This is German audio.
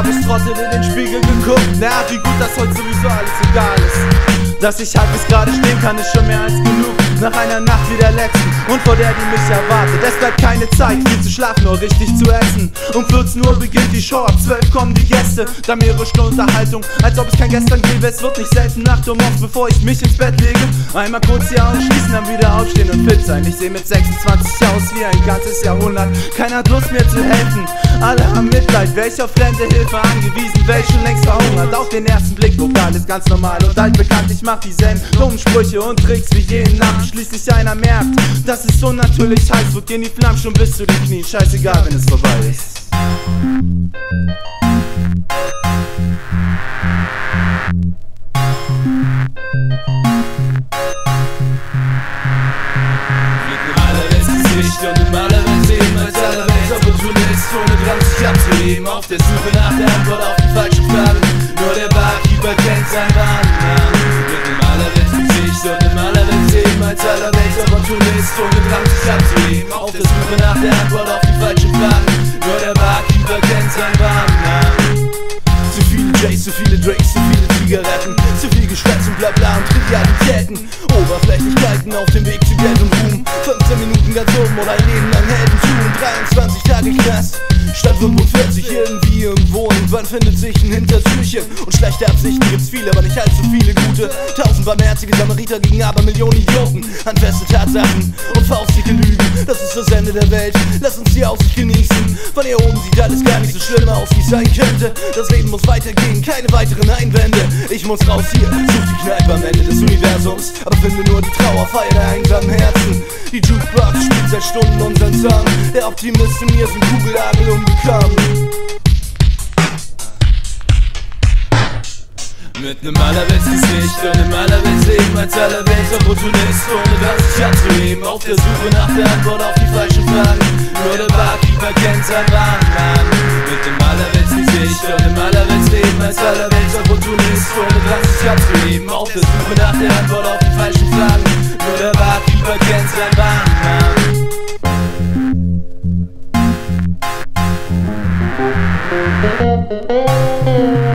halbwegs Trottel in den Spiegel geguckt. Na, wie gut, dass heute sowieso alles egal ist. Dass ich halbwegs gerade stehen kann, ist schon mehr als genug. Nach einer Nacht wie der letzten und vor der, die mich erwartet. Es bleibt keine Zeit, viel zu schlafen, nur richtig zu essen. Um 14 Uhr beginnt die Show, ab 12 kommen die Gäste. Dann mehrere Stunden Unterhaltung, als ob es kein gestern gäbe. Es wird nicht selten Nacht um morgens, bevor ich mich ins Bett lege. Einmal kurz die Augen schließen, dann wieder aufstehen und fit sein. Ich sehe mit 26 aus wie ein ganzes Jahrhundert. Keiner hat Lust mir zu helfen. Alle haben Mitleid, welche auf fremde Hilfe angewiesen, welche längst verhungert. Auf den ersten Blick wirkt alles ganz normal und altbekannt. Ich mach dieselben dummen Sprüche und Tricks wie jeden Nacht. Schließlich einer merkt, dass es so natürlich heiß wird. Gehen die Flammen schon bis zu den Knien. Scheißegal, wenn es vorbei ist. Und im allerwelts Leben als allerwelts Opportunist ohne dran sich abzuheben auf der Suche nach der Antwort auf dran sich abzuheben auf der Suche nach der Antwort auf die falschen Fragen nur der Barkeeper kennt sein Warennamen zu viele Jays, zu viele Drakes, zu viele Zigaretten Zu viel Geschwätz und Blabla und Trivialitäten. Oberflächlichkeiten auf dem Weg zu Geld und Ruhm. 15 Minuten ganz oben oder ein Leben lang Heldentum 23 Tage Knast Statt 45 irgendwie irgendwo. Irgendwann findet sich ein Hintertürchen Und schlechte Absichten gibt's viele, aber nicht allzu viele gute. Tausend barmherzige Samariter gegen aber Millionen Idioten. Handfeste Tatsachen und faustdicke Lügen. Das ist das Ende der Welt, lass uns die Aussicht genießen. Von hier oben sieht alles gar nicht so schlimm aus, wie es sein könnte. Das Leben muss weitergehen, keine weiteren Einwände. Ich muss raus hier, such die Kneipe am Ende des Universums. Aber finde nur die Trauerfeier der einsamen Herzen. Die Jukebox spielt seit Stunden unseren Song. Der Optimist in mir sind Kugelagel unbekommen Mit nem Allerweltsgesicht und nem Allerweltsleben als Allerwelts Opportunist Ohne das sich abzuheben Auf der Suche nach der Antwort auf die falschen Fragen. Nur der Barkeeper kennt sein Warenmann Mit dem Allerweltsgesicht und dem Allerweltsleben als Allerwelts Opportunist Ohne das sich abzuheben Auf der Suche nach der Antwort auf die Müzik